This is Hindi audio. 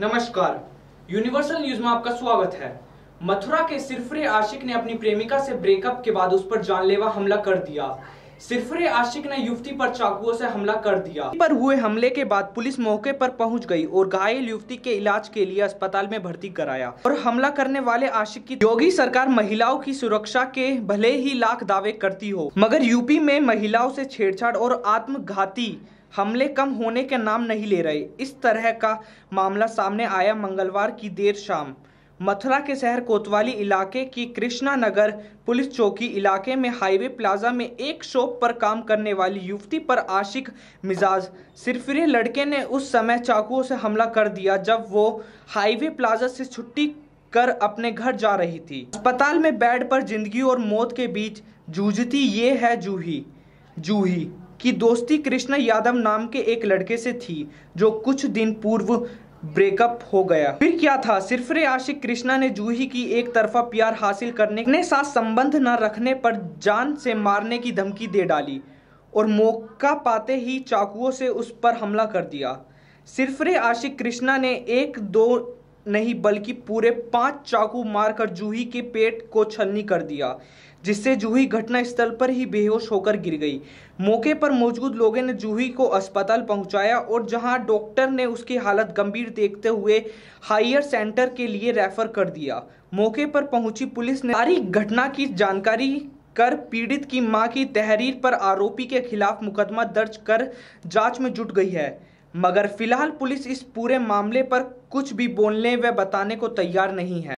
नमस्कार। यूनिवर्सल न्यूज़ में आपका स्वागत है। मथुरा के सिरफरे आशिक ने अपनी प्रेमिका से ब्रेकअप के बाद उस पर जानलेवा हमला कर दिया। सिरफरे आशिक ने युवती पर चाकुओं से हमला कर दिया। पर हुए हमले के बाद पुलिस मौके पर पहुँच गई और घायल युवती के इलाज के लिए अस्पताल में भर्ती कराया और हमला करने वाले आशिक की योगी सरकार महिलाओं की सुरक्षा के भले ही लाख दावे करती हो, मगर यूपी में महिलाओं से छेड़छाड़ और आत्मघाती हमले कम होने के नाम नहीं ले रहे। इस तरह का मामला सामने आया मंगलवार की देर शाम। मथुरा के शहर कोतवाली इलाके की कृष्णा नगर पुलिस चौकी इलाके में हाईवे प्लाजा में एक शॉप पर काम करने वाली युवती पर आशिक मिजाज। सिरफिरे लड़के ने उस समय चाकुओं से हमला कर दिया, जब वो हाईवे प्लाजा से छुट्टी कर अपने घर जा रही थी। अस्पताल में बेड पर ज़िंदगी और मौत के बीच जूझती ये है जूही जूही। की दोस्ती कृष्णा यादव नाम के एक लड़के से थी, जो कुछ दिन पूर्व ब्रेकअप हो गया। फिर क्या था? सिरफरे आशिक कृष्णा ने जूही की एक तरफा प्यार हासिल करने के साथ संबंध न रखने पर जान से मारने की धमकी दे डाली और मौका पाते ही चाकुओं से उस पर हमला कर दिया। सिरफरे आशिक कृष्णा ने एक दो नहीं, बल्कि पूरे पाँच चाकू मारकर जूही के पेट को छलनी कर दिया, जिससे जूही घटनास्थल पर ही बेहोश होकर गिर गई। मौके पर मौजूद लोगों ने जूही को अस्पताल पहुँचाया और जहाँ डॉक्टर ने उसकी हालत गंभीर देखते हुए हायर सेंटर के लिए रेफर कर दिया, मौके पर पहुँची पुलिस ने सारी घटना की जानकारी कर पीड़ित की माँ की तहरीर पर आरोपी के खिलाफ मुकदमा दर्ज कर जाँच में जुट गई है। मगर फ़िलहाल पुलिस इस पूरे मामले पर कुछ भी बोलने व बताने को तैयार नहीं है।